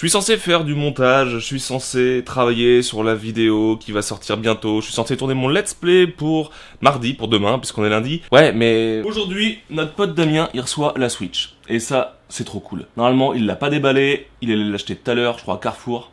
Je suis censé faire du montage, je suis censé travailler sur la vidéo qui va sortir bientôt, je suis censé tourner mon let's play pour mardi, pour demain, puisqu'on est lundi. Ouais, mais aujourd'hui, notre pote Damien, il reçoit la Switch. Et ça, c'est trop cool. Normalement, il l'a pas déballé, il allait l'acheter tout à l'heure, je crois, à Carrefour.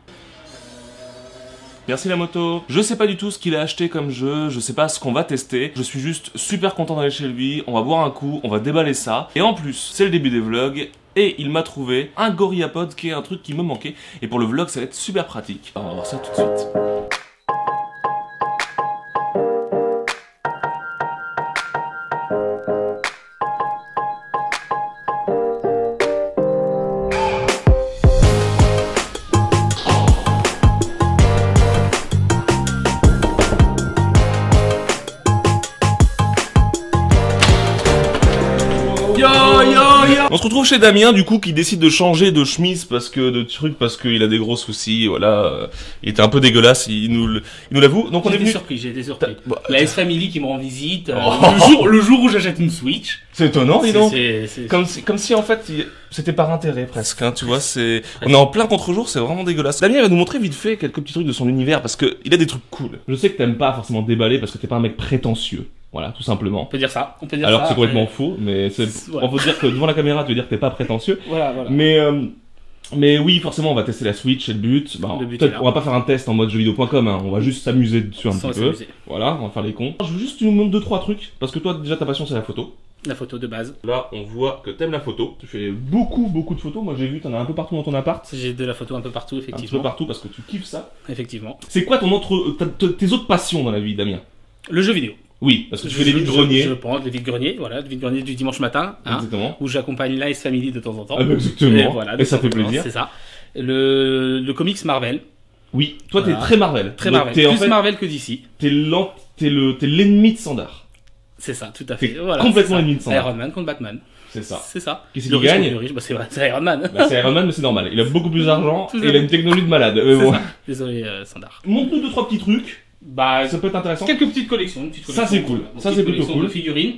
Merci la moto. Je sais pas du tout ce qu'il a acheté comme jeu, je sais pas ce qu'on va tester. Je suis juste super content d'aller chez lui, on va boire un coup, on va déballer ça. Et en plus, c'est le début des vlogs, et il m'a trouvé un GorillaPod qui est un truc qui me manquait. Et pour le vlog, ça va être super pratique. On va voir ça tout de suite. On se retrouve chez Damien du coup qui décide de changer de chemise parce que de truc parce qu'il a des gros soucis voilà euh, il était un peu dégueulasse il nous le- il nous l'avoue donc on J'ai est été venu surpris, j'ai été surpris. Bah, La S Family qui me rend visite. euh, Oh. le, jour, le jour où j'achète une Switch. c'est étonnant dis c'est- donc c'est- c'est- comme si, comme si en fait il- c'était par intérêt presque hein, tu vois c'est on est en plein contre-jour c'est vraiment dégueulasse Damien va nous montrer vite fait quelques petits trucs de son univers parce que il a des trucs cool je sais que t'aimes pas forcément déballer parce que t'es pas un mec prétentieux voilà tout simplement On peut dire ça. On peut dire alors ça, que c'est complètement faux mais c'est Ouais. on peut dire que devant la caméra tu veux dire que t'es pas prétentieux Voilà, voilà. Mais euh, mais oui, forcément, on va tester la Switch, c'est le but. Bah, Le but on va pas faire un test en mode jeuxvideo.com, hein. on va juste s'amuser dessus un petit peu. s'amuser. Voilà, on va faire les cons. Je veux juste que tu nous montres deux trois trucs parce que toi déjà ta passion c'est la photo. La photo de base. Là, on voit que t'aimes la photo. Tu fais beaucoup beaucoup de photos. Moi, j'ai vu t'en as un peu partout dans ton appart. J'ai de la photo un peu partout, Un petit peu effectivement. partout parce que tu kiffes ça. Effectivement. C'est quoi ton autre ta- tes autres passions dans la vie, Damien? Le jeu vidéo. Oui, parce que tu Je- fais des je- vides greniers. Je, je pense les vides greniers, voilà, les vides greniers du dimanche matin, hein, où j'accompagne S Family de temps en temps. Ah bah, exactement. Et, voilà, Et ça fait plaisir. C'est ça. Le, le comics Marvel. Oui, toi t'es Voilà. très Marvel. Très Donc, Marvel. T'es en Plus fait Marvel que d'ici. t'es t'es t'es l'ennemi de Sandar. C'est ça, tout à fait. T'es Voilà, complètement l'ennemi de Sandar. Iron Man contre Batman. C'est ça. C'est ça. Qui c'est Le qui riche gagne le riche, bah, c'est Iron Man. Bah, c'est Iron Man, mais c'est normal. Il a beaucoup plus d'argent et il a une technologie de malade. Mais C'est bon. ça. Désolé, euh, Sandar. Montre-nous deux, trois petits trucs. Bah, Ça peut être intéressant. quelques petites collections. une petite Ça, c'est cool. une Ça, c'est plutôt cool. De figurines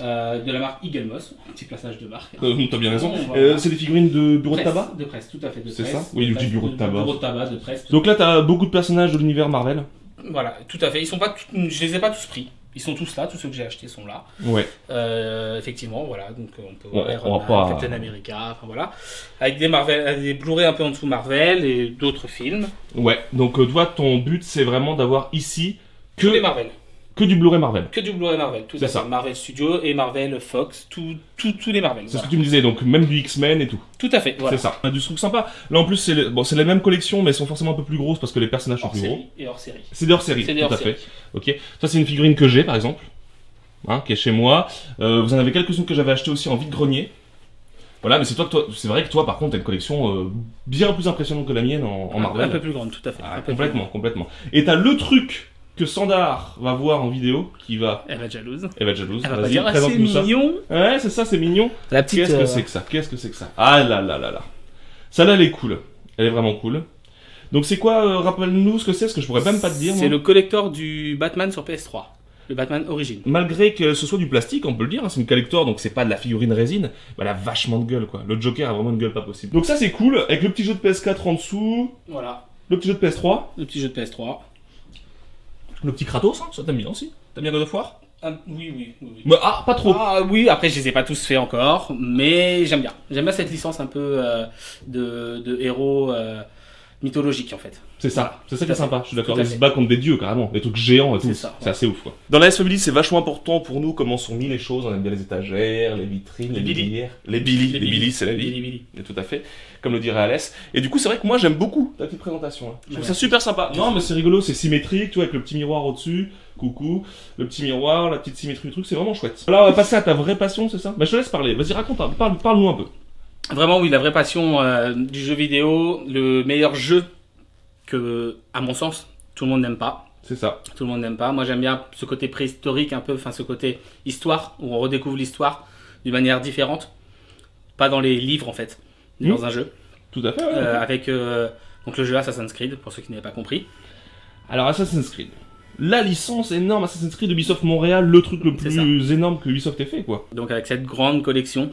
euh, de la marque Eagle Moss. Un petit placage de marque. Euh, T'as bien raison. Euh, c'est des figurines de bureau de tabac De presse, tout à fait. C'est ça Oui, du bureau de tabac. Bureau de tabac, de presse. Donc là, t'as beaucoup de personnages de l'univers Marvel. Voilà, tout à fait. Ils sont pas, je les ai pas tous pris. Ils sont tous là, tous ceux que j'ai achetés sont là. Ouais. Euh, effectivement, voilà. Donc euh, on peut Ouais, voir on Iron va Man, pas- Captain America, enfin voilà, avec des Marvel, avec des Blu-ray un peu en dessous Marvel et d'autres films. Ouais. Donc euh, toi, ton but, c'est vraiment d'avoir ici Que les que, Marvel, que du Blu-ray Marvel. que du Blu-ray Marvel, tout C'est ça. Marvel Studios et Marvel Fox, tout, tout, tous les Marvel. C'est ce que tu me disais. Donc même du X-Men et tout. Tout à fait. Voilà. C'est ça. Du truc sympa. Là, en plus, c'est le- bon, c'est la même collection, mais elles sont forcément un peu plus grosses parce que les personnages sont Hors plus gros. série et hors série. C'est des hors-série. C'est des Tout à fait. Ok. Ça, c'est une figurine que j'ai, par exemple, hein, qui est chez moi. Euh, vous en avez quelques-unes que j'avais achetées aussi en vide-grenier. Voilà, mais c'est toi, toi, c'est vrai que toi, par contre, t'as une collection euh, bien plus impressionnante que la mienne en, en Un- Marvel. Un peu plus grande, tout à fait. Ah, complètement, complètement. Et t'as le truc que Sandar va voir en vidéo, qui va. Elle va être jalouse. elle va être jalouse. Elle va pas dire, ah, c'est ça. mignon. Ouais, c'est ça, c'est mignon. La petite. Qu'est-ce que euh, c'est que ça? Qu'est-ce que c'est que ça? Ah là là là là. Celle-là, elle est cool. Elle est vraiment cool. Donc c'est quoi euh, Rappelle-nous ce que c'est, parce que je pourrais même pas te dire. C'est le collector du Batman sur PS3. Le Batman Origin. Malgré que ce soit du plastique, on peut le dire, hein, c'est une collector, donc c'est pas de la figurine résine, bah elle a vachement de gueule quoi. Le Joker a vraiment une gueule pas possible. Donc ça c'est cool, avec le petit jeu de PS4 en dessous, Voilà. le petit jeu de PS3, Le petit jeu de PS3. Le petit Kratos, hein, ça t'aimes bien aussi T'aimes bien God of War Ah, oui, oui, oui. oui. Bah, Ah, pas trop Ah oui, après je les ai pas tous faits encore, mais j'aime bien. J'aime bien cette licence un peu euh, de, de héros euh, mythologiques en fait. C'est ça, c'est ça qui est sympa, je suis d'accord. Ils se battent contre des dieux carrément, des trucs géants et tout. C'est ça, C'est ouais. assez ouf quoi. Dans la S-Family, c'est vachement important pour nous comment sont mis les choses. On aime bien les étagères, les vitrines, les, Les bilières. Les Billy, les, Billy, c'est la vie. Billy Billy. Tout à fait, comme le dirait Alès. Et du coup, c'est vrai que moi j'aime beaucoup ta petite présentation. hein. Je trouve Ouais. ça super sympa. Non, mais c'est rigolo, c'est symétrique, tu vois, avec le petit miroir au-dessus. Coucou, le petit miroir, la petite symétrie du truc, c'est vraiment chouette. Là, on va passer à ta vraie passion, c'est ça? Bah, je te laisse parler. Vas-y, raconte, un- parle, parle-nous un peu. Vraiment oui, la vraie passion euh, du jeu vidéo, le meilleur jeu que, à mon sens, tout le monde n'aime pas. C'est ça. Tout le monde n'aime pas. Moi j'aime bien ce côté préhistorique un peu, enfin ce côté histoire, où on redécouvre l'histoire d'une manière différente. Pas dans les livres en fait, mais Mhm. dans un jeu. Tout à fait. ouais. Euh, avec euh, donc le jeu Assassin's Creed, pour ceux qui n'avaient pas compris. Alors, Assassin's Creed. La licence énorme Assassin's Creed Ubisoft Montréal, le truc le plus énorme que Ubisoft ait fait, quoi. Donc avec cette grande collection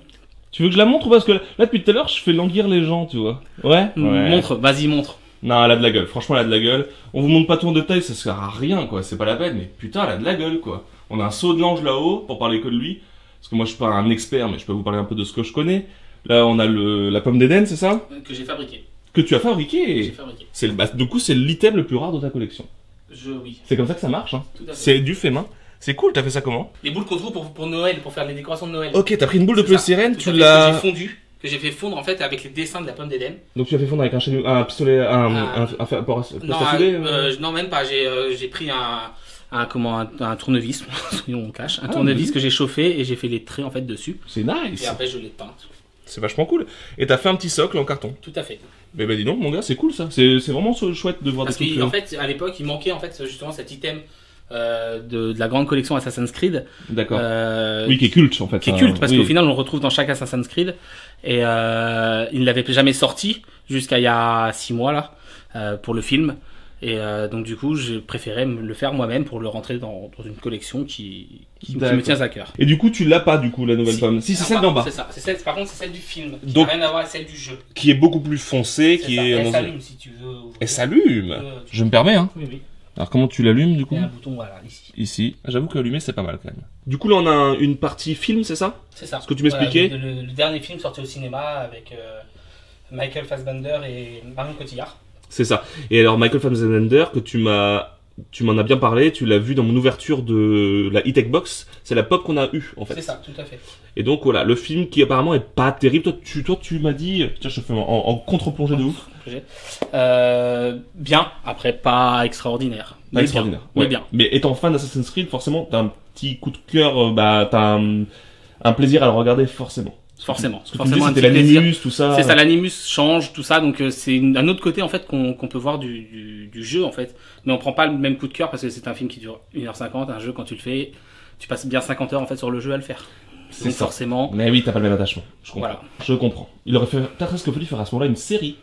Tu veux que je la montre ou pas? Parce que là, depuis tout à l'heure, je fais languir les gens, tu vois. Ouais, ouais. Montre, vas-y, montre. Non, elle a de la gueule. Franchement, elle a de la gueule. On vous montre pas tout en détail, ça sert à rien, quoi. C'est pas la peine, mais putain, elle a de la gueule, quoi. On a un saut de l'ange là-haut pour parler que de lui. Parce que moi, je suis pas un expert, mais je peux vous parler un peu de ce que je connais. Là, on a le, la pomme d'Éden, c'est ça? Que j'ai fabriqué. Que tu as J'ai fabriqué. fabriqué. C'est le, bah, du coup, c'est l'item le plus rare de ta collection. Je, oui. C'est comme ça que ça marche, hein. Tout à fait. C'est du fait main. C'est cool, t'as fait ça comment Les boules qu'on trouve pour, pour Noël, pour faire les décorations de Noël. Ok, t'as pris une boule de polystyrène, Tout tu l'as. J'ai fondu. Que j'ai fait fondre en fait avec les dessins de la pomme d'Éden. Donc tu as fait fondre avec un, chaînon- un pistolet, un, Ah. un, un, fer- pour- Non, euh, même pas. J'ai euh, j'ai pris un, un, comment, un, tournevis, on cache, un Ah, tournevis oui. que j'ai chauffé et j'ai fait les traits en fait dessus. C'est Et nice. après je l'ai peint. C'est vachement cool. Et t'as fait un petit socle en carton. Tout à fait. Mais bah dis donc, mon gars, c'est cool ça. C'est vraiment chouette de voir Parce des trucs. qu'en euh, fait, à l'époque, il manquait en fait justement cet item euh, de, de la grande collection Assassin's Creed. D'accord. euh, oui, qui est culte en fait. qui est ça. culte parce Oui. qu'au final on le retrouve dans chaque Assassin's Creed et euh, il ne l'avait jamais sorti jusqu'à il y a six mois là euh, pour le film et euh, donc du coup j'ai préféré le faire moi-même pour le rentrer dans, dans une collection qui, qui, qui me tient à cœur. Et du coup, tu l'as pas du coup la nouvelle Si. pomme. Si, c'est Ah, celle d'en bas, C'est ça. C'est celle, par contre c'est celle du film. Qui Donc- rien à voir avec celle du jeu. qui est beaucoup plus foncée, qui ça. est. Elle s'allume si tu veux. Elle s'allume. Je me permets, hein. Oui oui. Alors comment tu l'allumes du coup Il y a un bouton voilà ici. Ici. Ah, J'avoue que allumer c'est pas mal quand même. Du coup là on a un- une partie film, c'est ça C'est ça. Ce que tu m'expliquais Voilà, le, le- le dernier film sorti au cinéma avec euh, Michael Fassbender et Marion Cotillard. C'est ça. Et alors Michael Fassbender que tu m'as tu m'en as bien parlé, tu l'as vu dans mon ouverture de la e Box, c'est la pop qu'on a eue en fait. C'est ça, tout à fait. Et donc voilà, le film qui apparemment est pas terrible. Toi tu toi tu m'as dit tiens je fais en, en contre-plongée de ouf. Euh, bien, après pas extraordinaire. Pas Mais extraordinaire. bien. Mais bien. Mais étant fan d'Assassin's Creed, forcément t'as un petit coup de cœur, euh, bah t'as un, un plaisir à le regarder forcément. Forcément. Que c'était l'animus, tout ça. C'est ça, l'animus change, tout ça, donc euh, c'est un autre côté en fait qu'on peut voir du, du, du jeu en fait. Mais on prend pas le même coup de cœur parce que c'est un film qui dure 1h50, un jeu quand tu le fais, tu passes bien 50 heures en fait sur le jeu à le faire. C'est forcément, Mais oui, t'as pas le même attachement. Je comprends. voilà. Je comprends. Il aurait fait peut-être qu'il fallu faire à ce moment-là une série.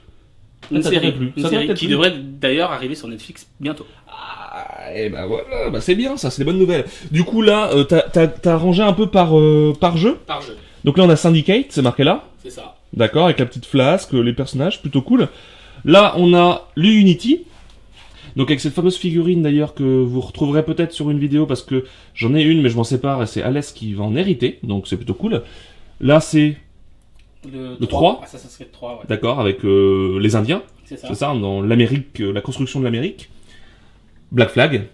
Une Ça série, t'aurait plu. une Ça série qui devrait d'ailleurs arriver sur Netflix bientôt. Ah, et bah voilà, bah c'est bien ça, c'est des bonnes nouvelles. Du coup là, euh, t'as rangé un peu par, euh, par jeu. Par jeu, Donc là on a Syndicate, c'est marqué là. c'est ça. D'accord, avec la petite flasque, les personnages, plutôt cool. Là on a le Unity. Donc avec cette fameuse figurine d'ailleurs que vous retrouverez peut-être sur une vidéo parce que j'en ai une mais je m'en sépare et c'est Alès qui va en hériter, donc c'est plutôt cool. Là c'est, Le, Le 3. Assassin's Creed 3, ouais. d'accord, avec euh, les Indiens. C'est ça. Ça, dans l'Amérique, euh, la construction de l'Amérique. Black Flag,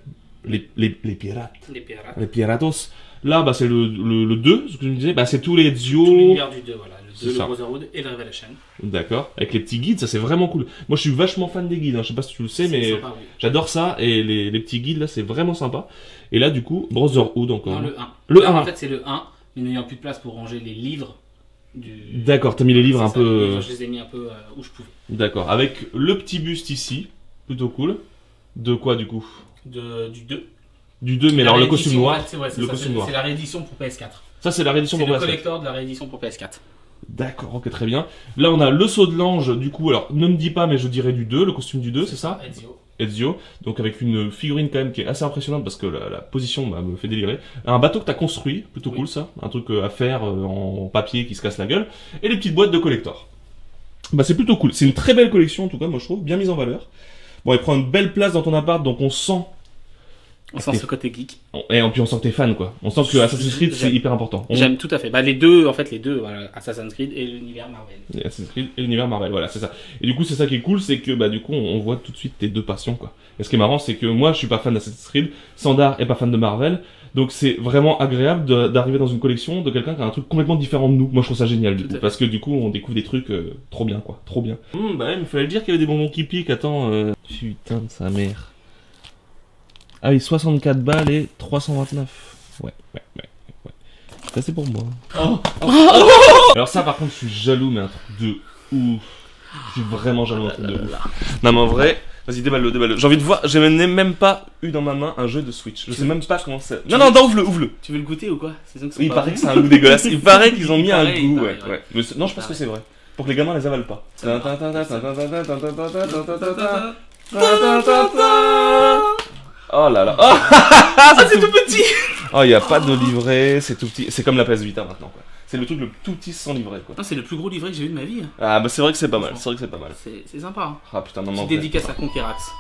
les, les, les pirates, Les pirates. les piratos. Là, bah, c'est le, le, le 2, ce que je me disais, bah, c'est tous les Tout Ezio, l'univers du 2, voilà. Le C'est 2, ça. le Brotherhood et le Revelation. d'accord, avec les petits guides, ça c'est vraiment cool. Moi, je suis vachement fan des guides, hein, je sais pas si tu le sais, mais sympa, oui. j'adore ça, et les, les petits guides, là, c'est vraiment sympa. Et là, du coup, Brotherhood encore. Non, le 1. Le Là, 1. En fait, c'est le 1, mais n'ayant plus de place pour ranger les livres du. D'accord, t'as mis les livres C'est un ça, peu... euh, livres, je les ai mis un peu euh, où je pouvais. D'accord, avec le petit buste ici, plutôt cool. De quoi, du coup? De, du 2. Du 2, mais La alors le costume noir. c'est ouais, c'est le ça, costume c'est- noir. C'est la réédition pour PS4. Ça, c'est la réédition C'est pour le PS4. collector de la réédition pour PS4. D'accord, ok, très bien. Là, on a le saut de l'ange, du coup, alors, ne me dis pas, mais je dirais du 2, le costume du 2, c'est ça Ezio. Ezio. Donc, avec une figurine quand même qui est assez impressionnante parce que la, la position bah, me fait délirer. Un bateau que t'as construit, plutôt Oui. cool ça. Un truc euh, à faire euh, en papier qui se casse la gueule. Et les petites boîtes de collector. Bah, c'est plutôt cool. C'est une très belle collection, en tout cas, moi je trouve, bien mise en valeur. Bon, elle prend une belle place dans ton appart, donc on sent. On sent ce côté geek. on- Et puis on sent que t'es fan, quoi. On sent que Assassin's Creed, c'est hyper important. On- J'aime tout à fait. Bah, les deux, en fait, les deux, voilà, Assassin's Creed et l'univers Marvel. Et Assassin's Creed et l'univers Marvel, voilà, c'est ça. Et du coup, c'est ça qui est cool, c'est que bah du coup, on, voit tout de suite tes deux passions, quoi. Et ce qui est marrant, c'est que moi, je suis pas fan d'Assassin's Creed, Sandar est pas fan de Marvel, donc c'est vraiment agréable d'arriver dans une collection de quelqu'un qui a un truc complètement différent de nous. Moi, je trouve ça génial, du Tout coup, parce que du coup, on découvre des trucs euh, trop bien, quoi, trop bien. Hum, bah, il me fallait le dire qu'il y avait des bonbons qui piquent. Attends, euh... putain de sa mère. Ah oui, 64 balles et 329. Ouais, ouais, ouais, ouais. Ça c'est pour moi. Alors ça par contre je suis jaloux mais un truc de ouf. Je suis vraiment jaloux un truc de ouf. Non mais en vrai, vas-y déballe-le, déballe-le. J'ai envie de voir, j'ai même même pas eu dans ma main un jeu de Switch. Je sais même pas comment ça... Non non, non ouvre-le, ouvre-le. Tu veux le goûter ou quoi C'est ça que Oui, il paraît que c'est un goût dégueulasse. Il paraît qu'ils ont mis un goût, paraît, ouais. ouais. Mais c'est- non, je pense que c'est vrai. Pour que les gamins les avalent pas. Oh là là. Oh, Ah, c'est tout petit Oh, il y a pas de livret, c'est tout petit. C'est comme la PS Vita maintenant, quoi. C'est le truc le tout petit sans livret, quoi. C'est le plus gros livret que j'ai vu de ma vie. Ah, bah c'est vrai que c'est pas mal, c'est vrai que c'est pas mal. C'est sympa. Hein. Ah putain, non, non. Dédicace à Conquerax.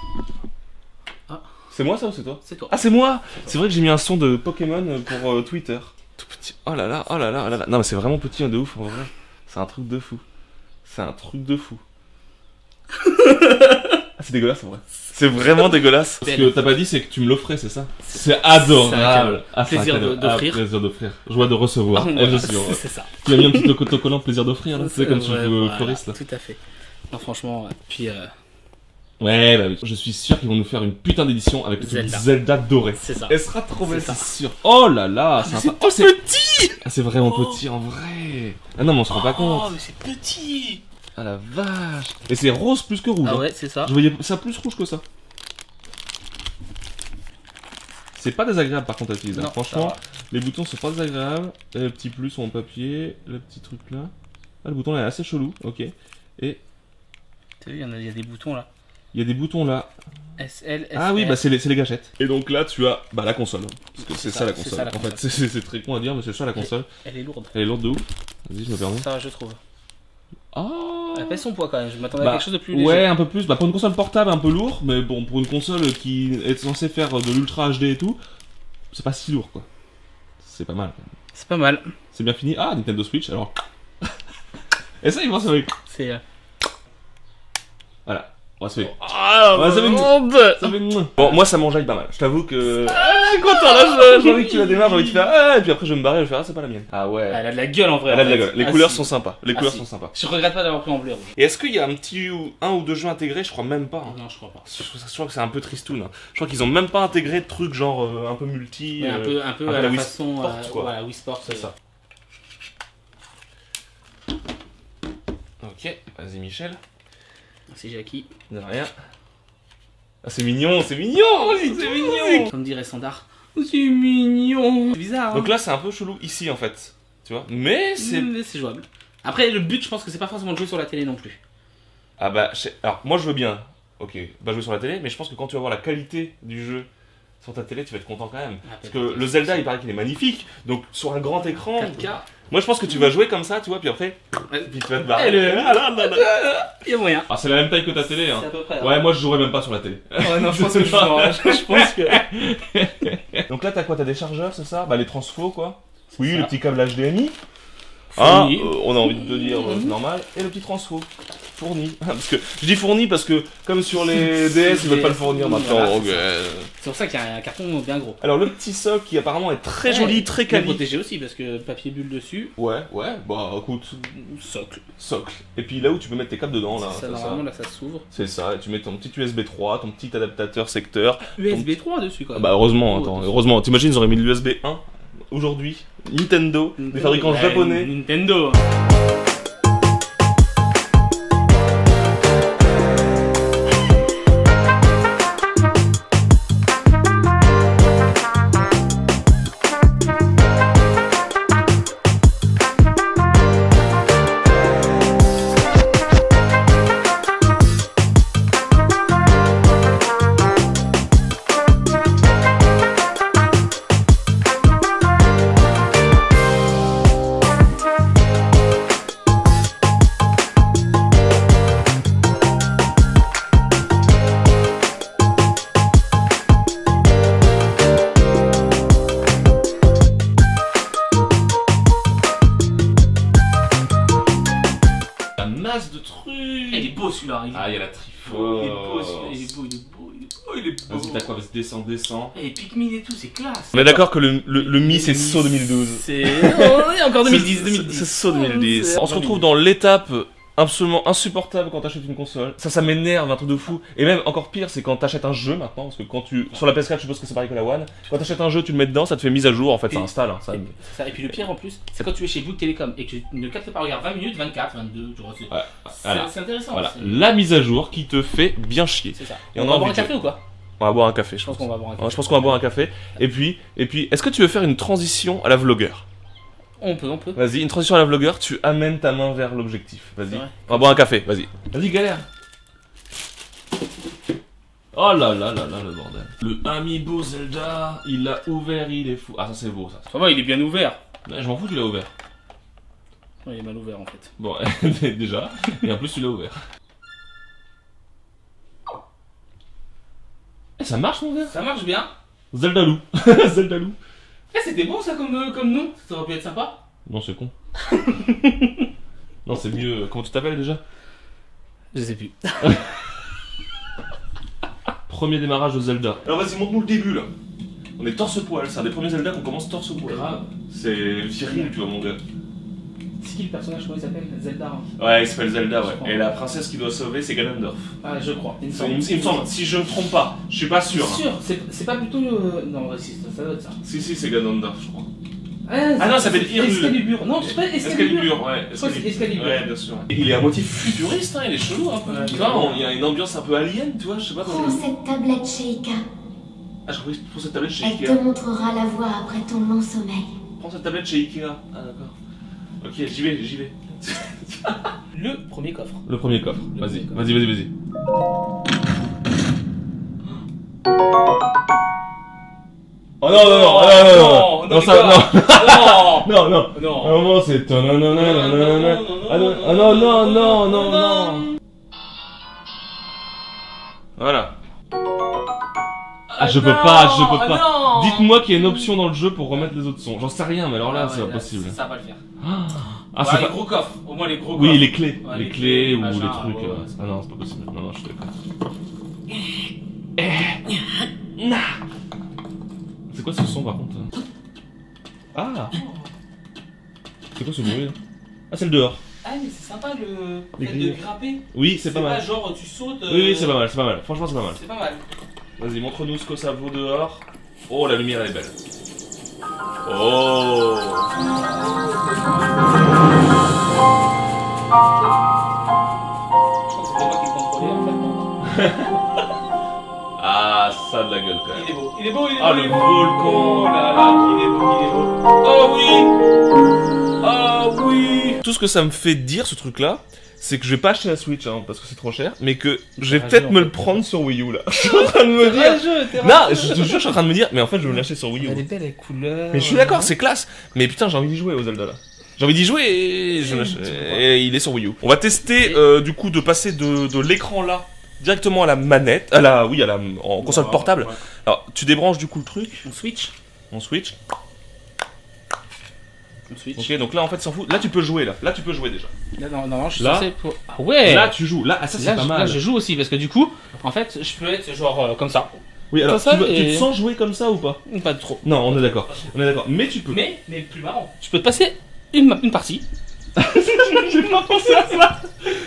C'est moi ça ou c'est toi C'est toi. Ah, c'est moi C'est vrai que j'ai mis un son de Pokémon pour euh, Twitter. Tout petit. Oh là là, oh là là, oh là là. Non, mais c'est vraiment petit, hein, de ouf, en vrai. C'est un truc de fou. C'est un truc de fou. Ah, c'est dégueulasse en vrai. C'est vraiment dégueulasse. Ce que t'as pas dit, c'est que tu me l'offrais, c'est ça C'est adorable. Ah, c'est un Plaisir d'offrir. Ah, plaisir d'offrir. Joie de recevoir. Ah, Eh, c'est ça. Tu as mis un petit autocollant plaisir d'offrir, là. Tu sais, comme tu voilà, fleuriste, là. Tout à fait. Non, franchement, ouais. puis euh, Ouais, bah oui. Je suis sûr qu'ils vont nous faire une putain d'édition avec Zelda. Zelda doré. c'est ça. Elle sera trop belle, C'est c'est ça. sûr. Oh là là, c'est c'est un oh, c'est petit ah, c'est vraiment Oh. petit en vrai. Ah non, mais on se rend pas Oh, compte. mais c'est petit Ah la vache. Et c'est rose plus que rouge. Ah hein. ouais, c'est ça. Je voyais ça plus rouge que ça. C'est pas désagréable par contre à utiliser. hein. Franchement, les boutons sont pas désagréables. Et le petit plus en papier, le petit truc là. Ah, le bouton là est assez chelou, ok. Et T'as vu, il y, en a- il y a des boutons là. il y a des boutons là. SL, SR. Ah oui, bah c'est les, c'est les gâchettes. Et donc là, tu as bah, la console. Parce que c'est ça, ça, la console. ça, la en fait, console. c'est- très con à dire, mais c'est ça la console. Elle est lourde. Elle est lourde de ouf. Vas-y, je me permets. Ça va, je trouve. Oh Elle pèse son poids quand même. Je m'attendais Bah, à quelque chose de plus léger. Ouais, un peu plus. Bah, pour une console portable, un peu lourd, mais bon, pour une console qui est censée faire de l'ultra HD et tout, c'est pas si lourd, quoi. C'est pas mal. C'est pas mal. C'est bien fini. Ah, Nintendo Switch, alors. Essaye, moi, ça va. C'est. euh, Voilà. On va se faire. Ah, Ouais, ça fait merde. Ça fait. Bon, moi, ça m'enjaille pas mal. Je t'avoue que. Je suis content, là, je- j'ai envie que tu la démarres, j'ai envie de faire. Ah, et puis après, je vais me barrer, je vais faire, ah, c'est pas la mienne. Ah ouais. Elle a de la gueule en vrai. Elle a de la gueule. Les Ah, couleurs si. sont sympas. Les Ah, couleurs si. sont sympas. Je regrette pas d'avoir pris en bleu rouge. Et est-ce qu'il y a un petit ou un ou deux jeux intégrés? Je crois même pas. hein. Non, je crois pas. Je crois je crois que c'est un peu tristoun. hein. Je crois qu'ils ont même pas intégré de trucs genre euh, un peu multi. Un euh, peu, un peu un peu à la la Wii façon. Sport, euh, quoi. Voilà, Wii Sport. C'est ça. Ok, vas-y Michel. C'est Jackie. De rien. Ah, c'est mignon, c'est mignon, c'est mignon. Comme dirait Sandar. Oh, C'est mignon. C'est bizarre. Donc là, c'est un peu chelou ici en fait. Tu vois Mais c'est. c'est c'est jouable. Après, le but, je pense que c'est pas forcément de jouer sur la télé non plus. Ah bah, alors moi je veux bien. Ok, bah jouer sur la télé, mais je pense que quand tu vas voir la qualité du jeu sur ta télé, tu vas être content quand même. Ah, Parce que le Zelda, il paraît qu'il est magnifique. Donc sur un grand écran, 4K. moi je pense que tu vas jouer comme ça, tu vois, puis après, puis tu vas te barrer. Le- Ah, là, là, là. Il y a moyen. Ah, c'est la même taille que ta télé, hein. C'est à peu près. Ouais, moi je jouerais même pas sur la télé. Ouais, non, je pense que je, je pense que. Donc là, t'as quoi T'as des chargeurs, c'est ça? Bah, les transfos, quoi. Oui, ça. le petit câble HDMI. Hein Fourni. euh, On a envie de te dire, euh, c'est normal. Et le petit transfo. Fourni. Parce que je dis fourni parce que, comme sur les DS, ils veulent pas le fournir maintenant. Voilà, c'est euh. C'est pour ça qu'il y a un carton bien gros. Alors, le petit socle qui apparemment est très Ouais, joli, très quali. protégé aussi parce que papier bulle dessus. Ouais, ouais, bah écoute, Socle. socle. Et puis là où tu peux mettre tes câbles dedans, là. Ça, c'est normalement, là, ça s'ouvre. C'est ça, et tu mets ton petit USB 3, ton petit adaptateur secteur. USB 3 dessus, quoi. Ah bah heureusement, Oh, attends, heureusement. T'imagines, ils auraient mis l'USB 1 aujourd'hui. Nintendo, des fabricants Ouais, japonais. Nintendo. Masse de trucs. Il est beau celui-là. Il est Ah, il y a la trifo. il est beau celui-là. Il est beau, il est beau, il est beau, il est beau. Vas-y, t'as quoi Vas-y, descends, descends. Et Pikmin et tout, c'est classe. On est d'accord que le, le, le Mi c'est saut 2012. C'est. Oh, encore 2010, C'est- 2010. C'est saut 2010. C'est- On se retrouve dans l'étape absolument insupportable quand t'achètes une console. Ça, ça m'énerve, un truc de fou. Et même encore pire, c'est quand t'achètes un jeu maintenant, parce que quand tu sur la PS4, je suppose que c'est pareil que la One. Quand t'achètes un jeu, tu le mets dedans, ça te fait mise à jour. En fait, ça installe. hein, ça- Et, c'est ça. et puis le pire en plus, c'est quand tu es chez Bouygues Télécom et que tu ne captes pas, regarde 20 minutes, 24, 22, tu vois. C'est voilà. intéressant. Voilà, la mise à jour qui te fait bien chier. C'est ça. Et on va boire un café ou quoi? On va boire un café, je Je pense qu'on va boire un café. je pense qu'on va boire un café. Et puis, et puis, est-ce que tu veux faire une transition à la vlogueur On peut, on peut. Vas-y, une transition à la vlogueur, tu amènes ta main vers l'objectif. Vas-y. On va boire un café, vas-y. Vas-y, galère. Oh là là là là, le bordel. Le Amiibo Zelda, il l'a ouvert, il est fou. Ah, ça c'est beau ça. Ça va, il est bien ouvert. Ouais, Je m'en fous qu'il l'a ouvert. Ouais, il est mal ouvert en fait. Bon, déjà. Et en plus, tu l'as ouvert. Eh, ça marche, mon verre Ça marche bien. Zelda Lou. Zelda Lou. Eh, c'était bon ça comme, euh, comme nom. Ça aurait pu être sympa. Non, c'est con. non, c'est mieux. Comment tu t'appelles déjà? Je sais plus. Premier démarrage de Zelda. Alors vas-y, montre-nous le début là. On est torse-poil, c'est un des premiers Zelda qu'on commence torse-poil. Grave. C'est viril, tu vois, mon gars. C'est qui le personnage Comment il s'appelle? Zelda. hein Ouais, il s'appelle Zelda, ouais. crois. Et la princesse qui doit sauver, c'est Ganondorf. Ah, je crois. Il me semble. me, il me semble, si je me trompe pas, je suis pas sûr. C'est hein. sûr. C'est c'est pas plutôt. euh, Non, ouais, si, ça, ça doit être ça. Si, si, c'est Ganondorf, je crois. Ah, non, ça s'appelle. Excalibur. Non, c'est pas Excalibur. Excalibur, ouais. Je crois que c'est Excalibur. Ouais, bien sûr. Et il est à moitié futuriste, hein, il est chelou un peu. Ouais, tu vois, il y a une ambiance un peu alien, tu vois, je sais pas comment. Prends cette tablette, Sheikah. Ah, je croyais que pour cette tablette chez Elle Ikea. te montrera la voie après ton long sommeil. Prends cette tablette chez Ikea. Ah, d'accord. Ok, j'y vais, j'y vais. Le premier coffre. Le premier coffre. Vas-y, vas-y, vas-y, vas-y. Oh non, non, non, non, non, non, non, ça, non, Non non, non. Non À un moment, c'est. Ah non, non, ah non, non, non, non, non. Voilà. Ah, je peux pas, je peux pas. Dites-moi qu'il y a une option dans le jeu pour remettre les autres sons. J'en sais rien, mais alors là, c'est pas possible. Ça va le faire. Ah, Bah, c'est les pas. gros coffres. Au moins les gros Oui, coffres. les clés. Ouais, les les clés clés, ou machin, les trucs. ouais, euh, ouais. Ah non, c'est pas possible. Non, non, je suis d'accord. Eh, nah. C'est quoi ce son par contre Ah C'est quoi ce bruit là Ah, c'est le dehors. Ah, mais c'est sympa le fait de grimper. Oui, c'est pas mal. genre tu sautes. Oui, oui, c'est pas mal, c'est pas mal. Franchement, c'est pas mal. C'est pas mal. Vas-y, montre-nous ce que ça vaut dehors. Oh, la lumière elle est belle. Oh Je crois que c'était moi qui le contrôlais en fait. Ah, ça de la gueule quand même. Il est beau, il est beau, il est beau. Ah, le volcan. Là là, il est beau, il est beau. Oh oui Oh oui Tout ce que ça me fait dire ce truc là, c'est que je vais pas acheter la Switch hein, parce que c'est trop cher, mais que je vais rageux, peut-être me le prendre sur Wii U là. Je suis en train de me dire. Non, je te jure, je suis en train de me dire, mais en fait je vais me l'acheter sur Wii Elle est U. belle, les couleurs. Mais je suis d'accord, c'est classe. Mais putain, j'ai envie d'y jouer au Zelda là. J'ai envie d'y jouer et, je l'achète. Et il est sur Wii U. On va tester euh, du coup de passer de, de l'écran là directement à la manette, à la, oui, à la, en console portable. Alors, tu débranches du coup le truc, On switch. on switch. Switch. Ok, donc là en fait, s'en fout. Là, tu peux jouer là. Là, tu peux jouer déjà. Là, non, non, je suis Là. censé pour... Ah ouais Là, tu joues. Là, ah, ça c'est Là, pas je, mal. là, je joue aussi parce que du coup, en fait, je peux être genre euh, comme ça. Oui, alors Ça, tu, veux- tu et- te sens jouer comme ça ou pas Pas trop. Non, on est d'accord. On est d'accord. Mais tu peux. Mais, mais plus marrant. Je peux te passer une, une partie. j'ai pas pensé à ça.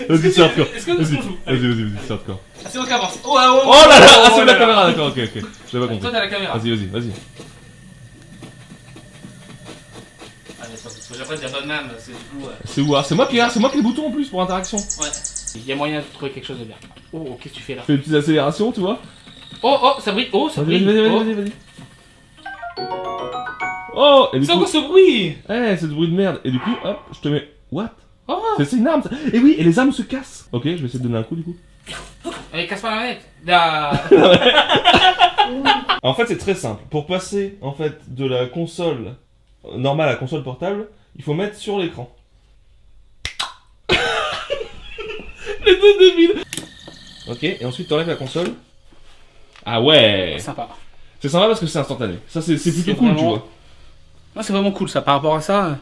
Vas-y, c'est hardcore. Est-ce que est-ce Vas-y, joue vas-y, vas-y, vas-y, c'est hardcore. Ah, C'est qui avance. Oh, ah, oh, Oh là là, ah, c'est là la caméra, d'accord, ok, ok. J'avais pas Toi, compris. t'as la caméra. Vas-y, vas-y, vas-y. Ah, c'est c'est du coup. euh, C'est où ah, C'est moi qui ai, c'est moi qui ai les boutons en plus pour interaction. Ouais. Il y a moyen de trouver quelque chose de bien. Oh, oh, qu'est-ce que tu fais là? Fais une petite accélération, tu vois. Oh, oh, ça brille. Oh, ça brille. vas-y, vas-y, Oh. vas-y, vas-y. Oh, et du C'est coup, quoi ce bruit eh, c'est ce bruit de merde. Et du coup, hop, je te mets. What? Oh C'est c'est une arme. ça. Et oui, et les armes se cassent. Ok, je vais essayer de donner un coup du coup. Allez, casse pas la manette. Là. En fait, c'est très simple. Pour passer en fait de la console normale à la console portable, il faut mettre sur l'écran. Les deux débiles. Ok, et ensuite t'enlèves la console. Ah ouais. Sympa. C'est sympa parce que c'est instantané. Ça c'est c'est plutôt C'est cool, tu vraiment- vois. Non, c'est vraiment cool ça. Par rapport à ça, euh,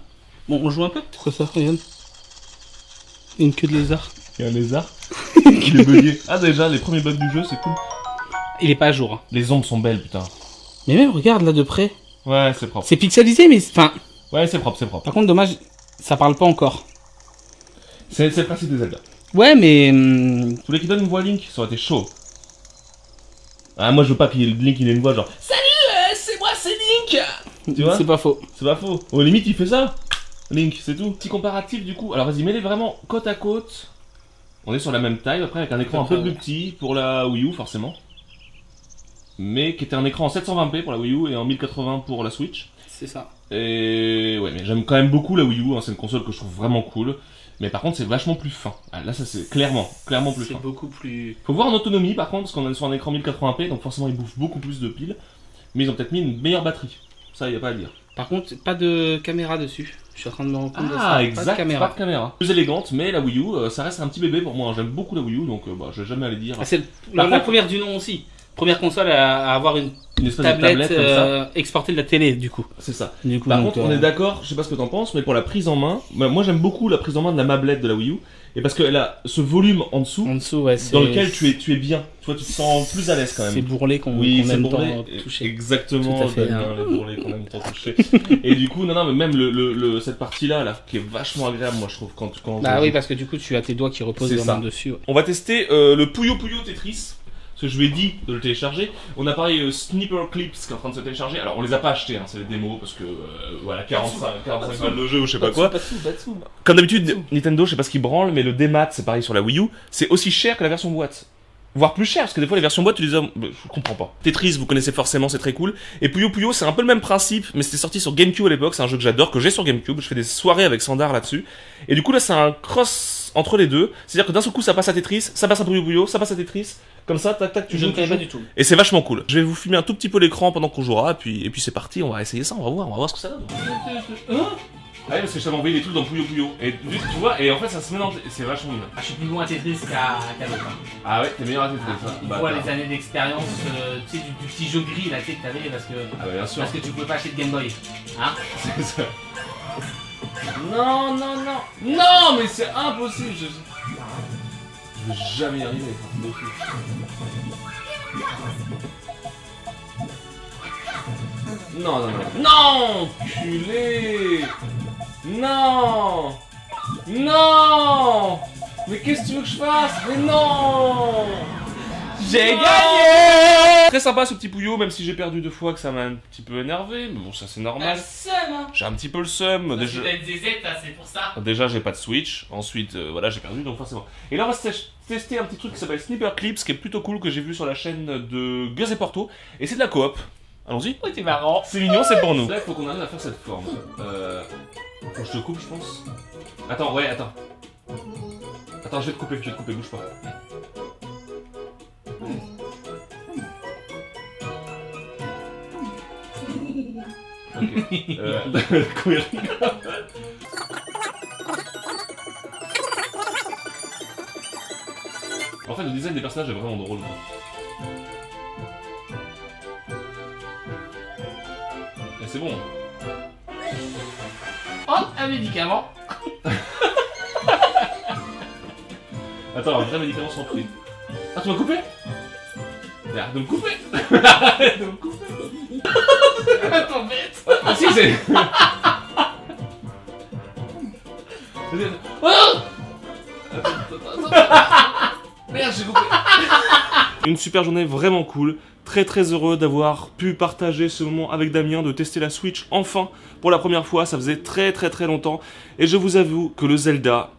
bon, on joue un peu. Quoi ça, regarde Une queue de lézard. Il y a un lézard qui est bugué. Ah déjà, les premiers bugs du jeu, c'est cool. Il est pas à jour. hein. Les ombres sont belles, putain. Mais même, regarde là de près. Ouais, c'est propre. C'est pixelisé, mais enfin. Ouais, c'est propre, c'est propre. Par contre, dommage, ça parle pas encore. C'est c'est le principe des Zelda. Ouais, mais. hum, Tu voulais qu'il donne une voix Link Ça aurait été chaud. Ah, moi je veux pas qu'il Link il ait une voix genre Salut, euh, c'est moi, c'est Link Tu vois? C'est pas faux. C'est pas faux. Au limite, il fait ça. Link, c'est tout. Petit comparatif du coup. Alors vas-y, mets-les vraiment côte à côte. On est sur la même taille, après avec un écran un peu plus petit pour la Wii U forcément. Mais qui était un écran en 720p pour la Wii U et en 1080 pour la Switch. C'est ça. Et ouais, mais j'aime quand même beaucoup la Wii U, hein, c'est une console que je trouve vraiment cool. Mais par contre, c'est vachement plus fin. Ah, là, ça c'est clairement, clairement plus C'est fin. beaucoup plus. Faut voir en autonomie par contre, parce qu'on est sur un écran 1080p, donc forcément il bouffe beaucoup plus de piles. Mais ils ont peut-être mis une meilleure batterie. Ça, y a pas à dire. Par contre, pas de caméra dessus. Je suis en train de me rendre compte de ça. Ah, Pas exact, de caméra. pas de caméra. Plus élégante, mais la Wii U, euh, ça reste un petit bébé pour moi. J'aime beaucoup la Wii U, donc euh, bah, je vais jamais aller dire. Ah, c'est la, la contre- première du nom aussi. Première console à, à avoir une Une tablette, de tablette euh, exportée de la télé, du coup. C'est ça. Du coup Par donc, contre, on euh, est d'accord, je sais pas ce que t'en penses, mais pour la prise en main, bah, moi j'aime beaucoup la prise en main de la mablette de la Wii U, et parce qu'elle a ce volume en dessous, en dessous, ouais, c'est dans lequel tu es, tu es bien. Tu vois, tu te sens plus à l'aise quand C'est même. bourrelé qu'on Oui, qu'on c'est aime bourrelé. tant toucher. Exactement, fait, hein. les bourrelets qu'on aime tant toucher. et du coup, non, non, mais même le, le, le- cette partie-là, là, qui est vachement agréable, moi je trouve, quand, quand Bah quand- oui, parce que du coup, tu as tes doigts qui reposent C'est vraiment dessus. ouais. On va tester euh, le Puyo Puyo Tetris. Que je lui ai dit de le télécharger. On a pareil euh, Sniper Clips qui est en train de se télécharger. Alors on les a pas achetés, hein, c'est des démos parce que euh, voilà 45, 45 balles de jeu ou je sais pas quoi. Comme d'habitude, Nintendo, je sais pas ce qu'ils branlent, mais le démat c'est pareil sur la Wii U, c'est aussi cher que la version boîte. Voire plus cher, parce que des fois les versions boîte, tu les as... bah, Je comprends pas. Tetris, vous connaissez forcément, c'est très cool. Et Puyo Puyo, c'est un peu le même principe, mais c'était sorti sur GameCube à l'époque, c'est un jeu que j'adore, que j'ai sur GameCube, je fais des soirées avec Sandar là-dessus. Et du coup là, c'est un cross entre les deux. C'est-à-dire que d'un seul coup, ça passe à Tetris, ça passe à Puyo Puyo, ça passe à Tetris. Comme ça, tac tac, tu Je joues, ne tu connais pas du tout. Et c'est vachement cool. Je vais vous filmer un tout petit peu l'écran pendant qu'on jouera, et puis, et puis c'est parti, on va essayer ça, on va voir, on va voir ce que ça donne. Ah oui, parce que je t'avais envoyé des trucs dans Puyo Puyo. Et tu tu vois, et en fait ça se mélange, et c'est vachement bien. Ah, je suis plus loin à Tetris qu'à qu'à l'autre. hein. Ah ouais, t'es meilleur à Tetris, hein. Il Bah, faut attends. les années d'expérience euh, tu sais, du, du petit jeu gris là, tu sais, que t'avais parce que, Ah bah bien sûr. parce que tu pouvais pas acheter de Game Boy. Hein C'est ça. Non, non, non. Non, mais c'est impossible. Je... je vais jamais y arriver. Non, non, non. Non, culé. Non. Non. Mais qu'est-ce que tu veux que je fasse? Mais non. J'ai gagné Très sympa ce petit pouillot, même si j'ai perdu deux fois, que ça m'a un petit peu énervé. Mais bon, ça c'est normal. seum hein J'ai un petit peu le seum. Déjà, c'est pour ça. déjà j'ai pas de Switch. Ensuite, euh, voilà, j'ai perdu, donc forcément. Et là, on va tester un petit truc qui s'appelle Sniper Clips, qui est plutôt cool, que j'ai vu sur la chaîne de Gus et Porto. Et c'est de la coop. Allons-y. Oh, t'es marrant. C'est mignon, c'est pour nous. Là, il faut qu'on arrive à faire cette forme. Euh... Faut que je te coupe, je pense. Attends, ouais, attends. Attends, je vais te couper, je vais te couper, bouge pas. En fait, le design des personnages est vraiment drôle. Et c'est bon. Oh, un médicament. Attends, un vrai médicament sans prix. Ah, tu m'as coupé? Mais Arrête de me couper Arrête de me couper Attends, bête. Ah si, c'est... Merde, j'ai coupé Une super journée vraiment cool. Très très heureux d'avoir pu partager ce moment avec Damien, de tester la Switch enfin pour la première fois. Ça faisait très très très longtemps. Et je vous avoue que le Zelda,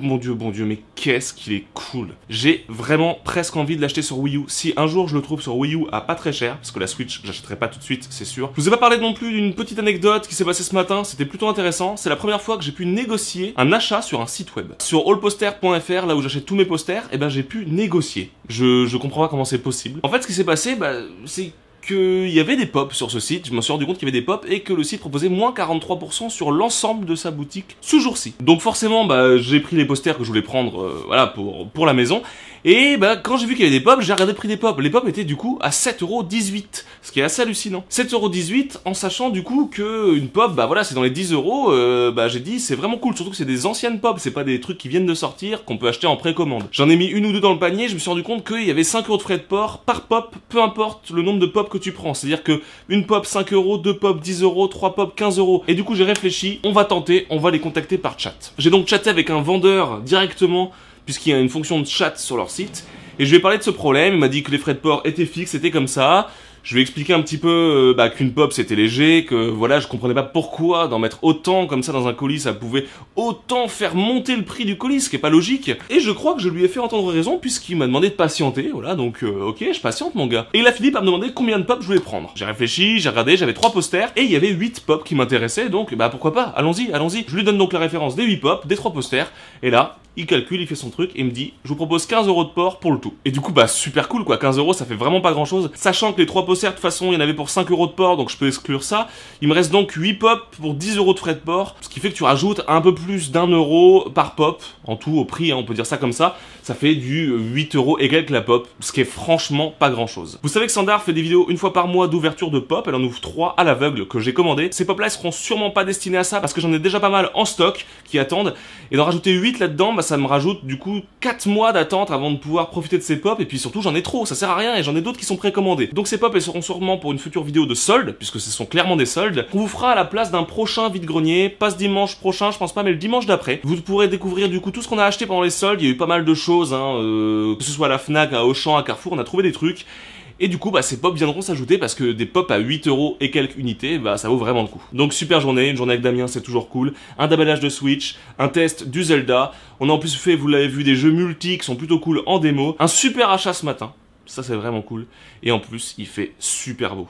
mon dieu, bon dieu, mais qu'est-ce qu'il est cool. J'ai vraiment presque envie de l'acheter sur Wii U. Si un jour je le trouve sur Wii U à pas très cher, parce que la Switch, j'achèterai pas tout de suite, c'est sûr. Je vous ai pas parlé non plus d'une petite anecdote qui s'est passée ce matin, c'était plutôt intéressant. C'est la première fois que j'ai pu négocier un achat sur un site web. Sur allposter.fr, là où j'achète tous mes posters, et ben j'ai pu négocier. Je, je comprends pas comment c'est possible. En fait, ce qui s'est passé, bah, c'est qu'il y avait des pops sur ce site, je me suis rendu compte qu'il y avait des pops et que le site proposait moins 43% sur l'ensemble de sa boutique ce jour-ci. Donc forcément, bah, j'ai pris les posters que je voulais prendre euh, voilà, pour, pour la maison. Et bah, quand j'ai vu qu'il y avait des pops, j'ai regardé le prix des pops. Les pops étaient du coup à 7,18€, ce qui est assez hallucinant. 7,18€ en sachant du coup que une pop, bah voilà, c'est dans les 10 euros. euh, bah j'ai dit c'est vraiment cool, surtout que c'est des anciennes pop, c'est pas des trucs qui viennent de sortir qu'on peut acheter en précommande. J'en ai mis une ou deux dans le panier, je me suis rendu compte qu'il y avait 5 euros de frais de port par pop, peu importe le nombre de pop que tu prends. C'est-à-dire que une pop 5 euros, deux pop 10 euros, trois pop 15 euros. Et du coup j'ai réfléchi, on va tenter, on va les contacter par chat. J'ai donc chatté avec un vendeur directement puisqu'il y a une fonction de chat sur leur site. Et je lui ai parlé de ce problème, il m'a dit que les frais de port étaient fixes, c'était comme ça. Je lui ai expliqué un petit peu euh, bah, qu'une pop c'était léger, que voilà, je comprenais pas pourquoi d'en mettre autant comme ça dans un colis, ça pouvait autant faire monter le prix du colis, ce qui est pas logique. Et je crois que je lui ai fait entendre raison puisqu'il m'a demandé de patienter, voilà, donc euh, ok, je patiente mon gars. Et il a fini par me demander combien de pop je voulais prendre. J'ai réfléchi, j'ai regardé, j'avais trois posters et il y avait 8 pop qui m'intéressaient, donc bah pourquoi pas, allons-y, allons-y. Je lui donne donc la référence des 8 pop, des trois posters, et là, il calcule, il fait son truc et me dit je vous propose 15 euros de port pour le tout. Et du coup bah super cool quoi, 15 euros ça fait vraiment pas grand chose. Sachant que les trois posters de toute façon il y en avait pour 5 euros de port donc je peux exclure ça. Il me reste donc 8 pop pour 10 euros de frais de port, ce qui fait que tu rajoutes un peu plus d'un euro par pop en tout au prix, hein, on peut dire ça comme ça. Ça fait du 8 euros et quelques la pop, ce qui est franchement pas grand chose. Vous savez que Sandar fait des vidéos une fois par mois d'ouverture de pop, elle en ouvre 3 à l'aveugle que j'ai commandé. Ces pop là seront sûrement pas destinés à ça parce que j'en ai déjà pas mal en stock qui attendent et d'en rajouter 8 là-dedans, bah ça me rajoute du coup 4 mois d'attente avant de pouvoir profiter de ces pop et puis surtout j'en ai trop, ça sert à rien et j'en ai d'autres qui sont précommandés. Donc ces pop elles seront sûrement pour une future vidéo de solde, puisque ce sont clairement des soldes, qu'on vous fera à la place d'un prochain vide-grenier, pas ce dimanche prochain, je pense pas, mais le dimanche d'après. Vous pourrez découvrir du coup tout ce qu'on a acheté pendant les soldes, il y a eu pas mal de choses, hein, euh, que ce soit à la FNAC, à Auchan, à Carrefour, on a trouvé des trucs. Et du coup, bah, ces pop viendront s'ajouter parce que des pop à 8 euros et quelques unités, bah, ça vaut vraiment le coup. Donc, super journée, une journée avec Damien, c'est toujours cool. Un déballage de Switch, un test du Zelda. On a en plus fait, vous l'avez vu, des jeux multi qui sont plutôt cool en démo. Un super achat ce matin. Ça, c'est vraiment cool. Et en plus, il fait super beau.